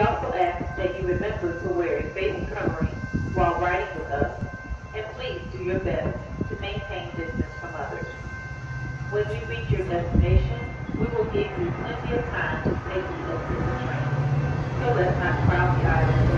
We also ask that you remember to wear a face covering while riding with us, and please do your best to maintain distance from others. When you reach your destination, we will give you plenty of time to safely exit the train. So let's not crowd the island.